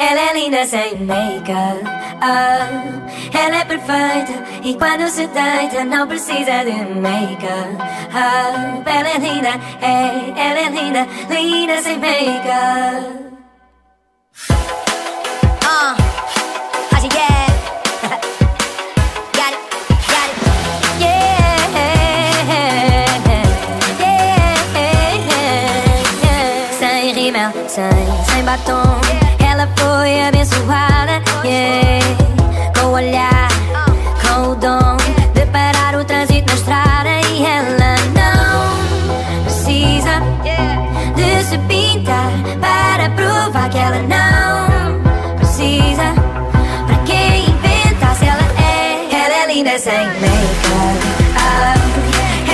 Ela é linda sem make-up oh, Ela é perfeita E quando se deita não precisa de make-up oh, Ela é linda, é, ela é linda Linda sem make-up Uh, yeah? got it, got it. Yeah. Sem sem, batom foi abençoada yeah. Com o olhar, com o dom De parar o trânsito na estrada. E ela não precisa De se pintar Para provar que ela não precisa. Pra quem inventa se ela é Ela é linda sem make-up. Ah,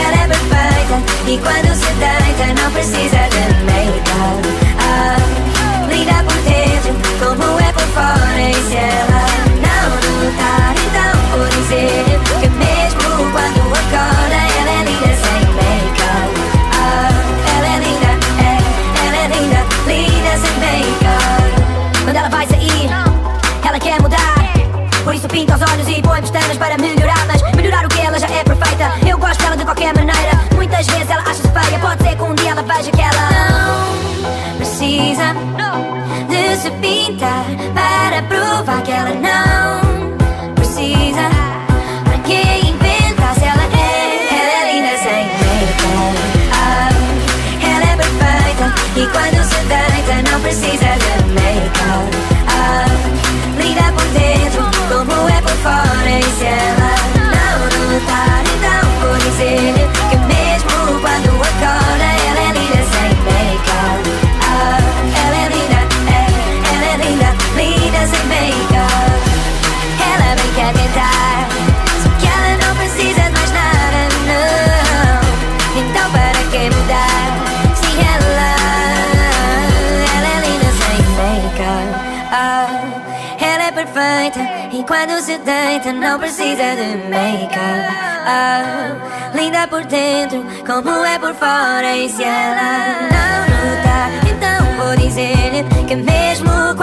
Ela é perfeita E quando Isso pinta os olhos e põe pestanas para melhorar. Mas melhorar o que ela já é perfeita. Eu gosto dela de qualquer maneira. Muitas vezes ela acha-se feia. Pode ser que um dia ela veja que ela não precisa de se pintar para provar que ela não precisa. Pra que inventar se ela é? Ela é linda sem make-up. Ah, ela é perfeita e quando se deita não precisa de make-up. Linda por dentro perfeita e quando se deita não precisa de make-up. Ah, linda por dentro como é por fora e se ela não notar, então vou dizer que mesmo